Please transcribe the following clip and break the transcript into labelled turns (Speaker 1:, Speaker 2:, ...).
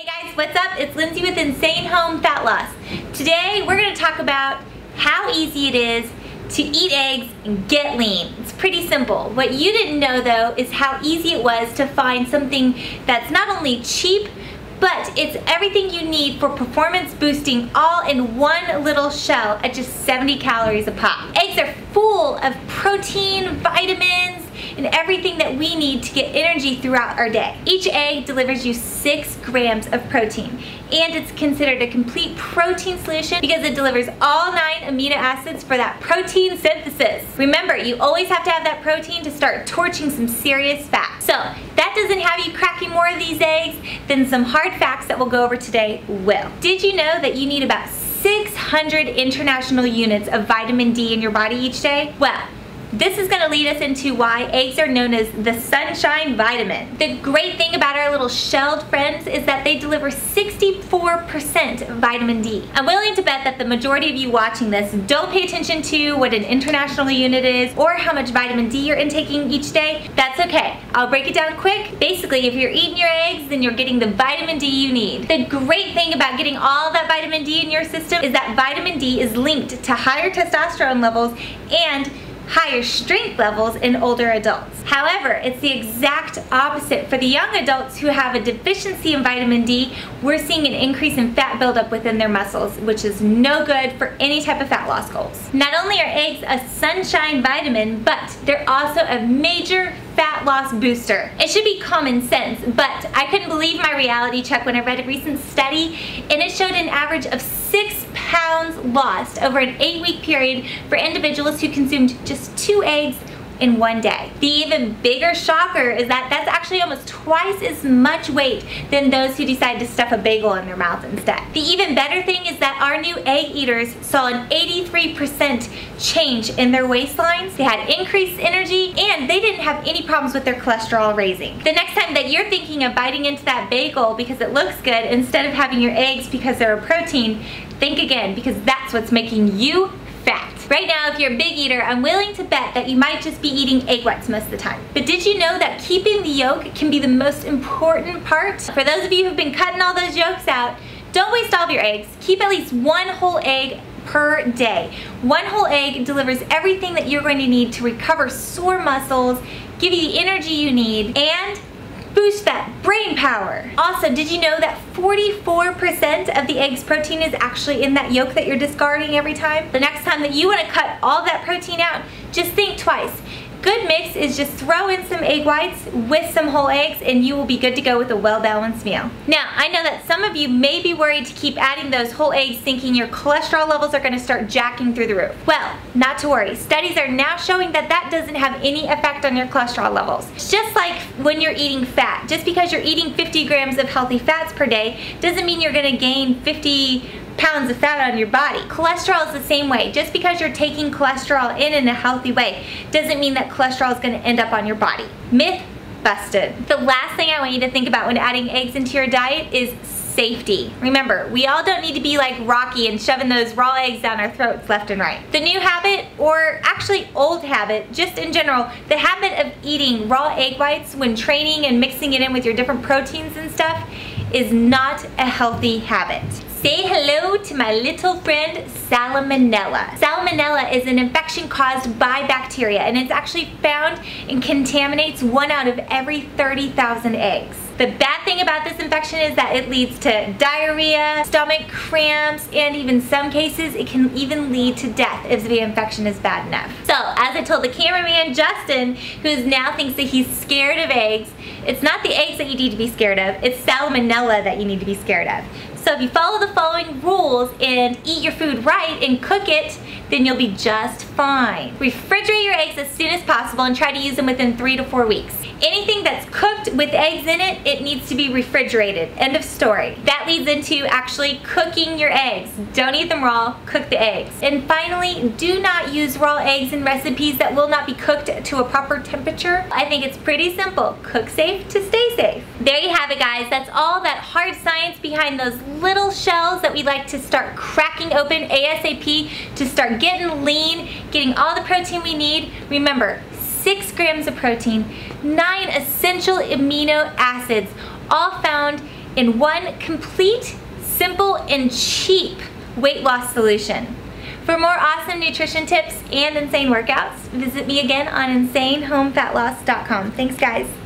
Speaker 1: Hey guys, what's up? It's Lindsay with Insane Home Fat Loss. Today we're going to talk about how easy it is to eat eggs and get lean. It's pretty simple. What you didn't know though is how easy it was to find something that's not only cheap but it's everything you need for performance boosting all in one little shell at just 70 calories a pop. Eggs are full of protein, vitamins, and everything that we need to get energy throughout our day. Each egg delivers you six grams of protein and it's considered a complete protein solution because it delivers all nine amino acids for that protein synthesis. Remember, you always have to have that protein to start torching some serious fat. So that doesn't have you cracking more of these eggs, then some hard facts that we'll go over today will. Did you know that you need about 600 international units of vitamin D in your body each day? Well, this is going to lead us into why eggs are known as the sunshine vitamin. The great thing about our little shelled friends is that they deliver 64% vitamin D. I'm willing to bet that the majority of you watching this don't pay attention to what an international unit is or how much vitamin D you're intaking each day. That's okay. I'll break it down quick. Basically, if you're eating your eggs, then you're getting the vitamin D you need. The great thing about getting all that vitamin D in your system is that vitamin D is linked to higher testosterone levels and higher strength levels in older adults. However, it's the exact opposite. For the young adults who have a deficiency in vitamin D, we're seeing an increase in fat buildup within their muscles, which is no good for any type of fat loss goals. Not only are eggs a sunshine vitamin, but they're also a major fat loss booster. It should be common sense, but I couldn't believe my reality check when I read a recent study, and it showed an average of six pounds lost over an eight week period for individuals who consumed just two eggs in one day. The even bigger shocker is that that's actually almost twice as much weight than those who decide to stuff a bagel in their mouth instead. The even better thing is that our new egg eaters saw an 83% change in their waistlines. They had increased energy and they didn't have any problems with their cholesterol raising. The next time that you're thinking of biting into that bagel because it looks good instead of having your eggs because they're a protein, think again because that's what's making you. Right now, if you're a big eater, I'm willing to bet that you might just be eating egg whites most of the time. But did you know that keeping the yolk can be the most important part? For those of you who've been cutting all those yolks out, don't waste all of your eggs. Keep at least one whole egg per day. One whole egg delivers everything that you're going to need to recover sore muscles, give you the energy you need, and boost that brain power. Also, did you know that 44% of the egg's protein is actually in that yolk that you're discarding every time? The next time that you want to cut all that protein out, just think twice. Good mix is just throw in some egg whites with some whole eggs and you will be good to go with a well-balanced meal. Now, I know that some of you may be worried to keep adding those whole eggs thinking your cholesterol levels are going to start jacking through the roof. Well, not to worry. Studies are now showing that that doesn't have any effect on your cholesterol levels. It's just like when you're eating fat. Just because you're eating 50 grams of healthy fats per day doesn't mean you're going to gain 50 pounds of fat on your body. Cholesterol is the same way. Just because you're taking cholesterol in in a healthy way doesn't mean that cholesterol is going to end up on your body. Myth busted. The last thing I want you to think about when adding eggs into your diet is safety. Remember, we all don't need to be like Rocky and shoving those raw eggs down our throats left and right. The new habit, or actually old habit, just in general, the habit of eating raw egg whites when training and mixing it in with your different proteins and stuff is not a healthy habit. Say hello to my little friend Salmonella. Salmonella is an infection caused by bacteria and it's actually found and contaminates one out of every 30,000 eggs. The bad thing about this infection is that it leads to diarrhea, stomach cramps, and even some cases it can even lead to death if the infection is bad enough. So as I told the cameraman Justin, who now thinks that he's scared of eggs, it's not the eggs that you need to be scared of, it's salmonella that you need to be scared of. So if you follow the following rules and eat your food right and cook it, then you'll be just fine. Refrigerate your eggs as soon as possible and try to use them within three to four weeks. Anything that's cooked with eggs in it, it needs to be refrigerated. End of story. That leads into actually cooking your eggs. Don't eat them raw, cook the eggs. And finally, do not use raw eggs in recipes that will not be cooked to a proper temperature. I think it's pretty simple. Cook safe to stay safe. There you have it guys. That's all that hard science behind those little shells that we like to start cracking open ASAP to start getting lean, getting all the protein we need. Remember, 6 grams of protein, 9 essential amino acids, all found in one complete, simple, and cheap weight loss solution. For more awesome nutrition tips and insane workouts, visit me again on insanehomefatloss.com. Thanks guys.